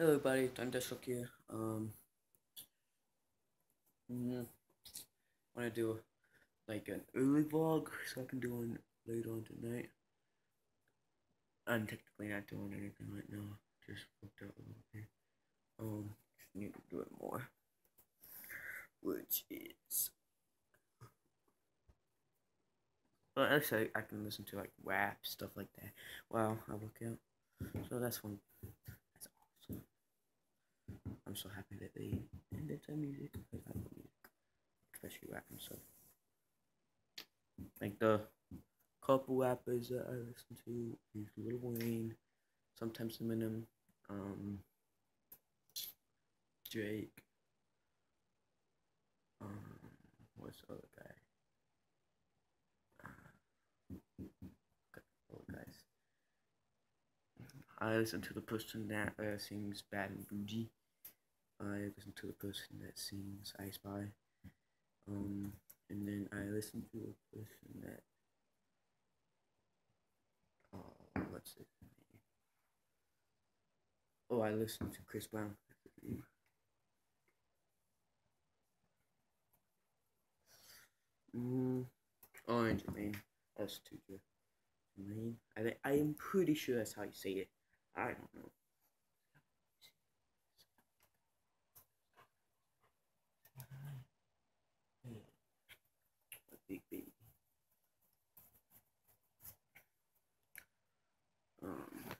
Hello everybody, Tony Deathstroke here. Um, mm, I want to do like an early vlog so I can do one later on tonight. I'm technically not doing anything right now, just booked out a little bit. Um, just need to do it more, which is. Well, actually, I can listen to like rap stuff like that. Wow, I look out. So that's one. I'm so happy that they ended their music because I love music, especially rap and stuff. Like the couple rappers that I listen to is Lil Wayne, sometimes Eminem, um, Drake, um, what's the other guy? I listen to the person that uh, sings Bad and Boujee. I listen to the person that sings I Spy. Um, and then I listen to the person that. Oh, what's it? Oh, I listen to Chris Brown. Mm, Orange Man. That's too good. Jermaine. I, I am pretty sure that's how you say it. I don't know. A big baby. Um.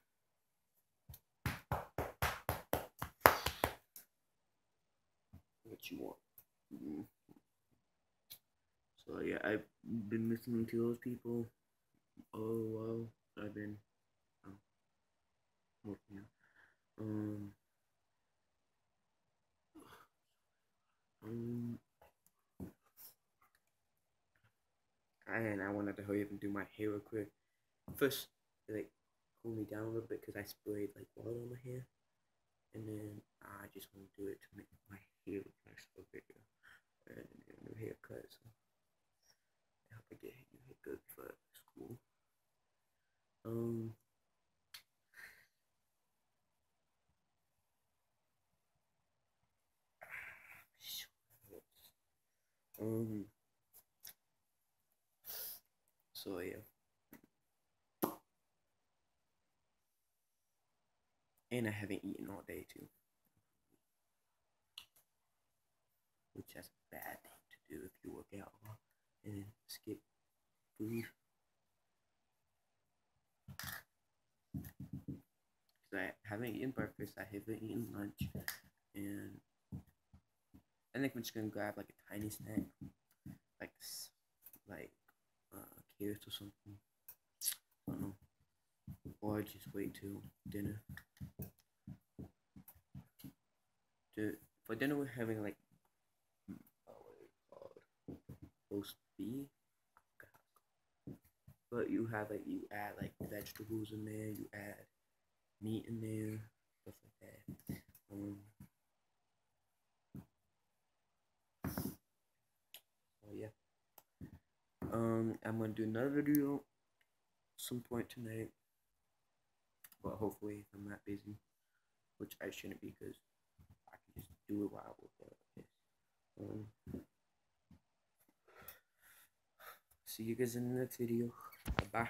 What you want? Mm. So yeah, I've been listening to those people. Oh wow, I've been working Um, um, and I wanted to hurry up and do my hair real quick. First, like, cool me down a little bit because I sprayed like water on my hair, and then I just want to do it to make my hair look nice for video and a new haircut. So I hope I get a new haircut for school. Um. Um. So yeah. And I haven't eaten all day too. Which is a bad thing to do if you work out and then skip food. Cause I haven't eaten breakfast, I haven't eaten lunch, and I think I'm just gonna grab like a tiny snack, like like uh, carrots or something. I don't know, or just wait till dinner. To, for dinner, we're having like oh, roast beef. But you have like you add like vegetables in there, you add meat in there, stuff like that. Um, Um, I'm gonna do another video some point tonight, but hopefully I'm not busy, which I shouldn't be because do it while. Um, see you guys in the next video. Bye.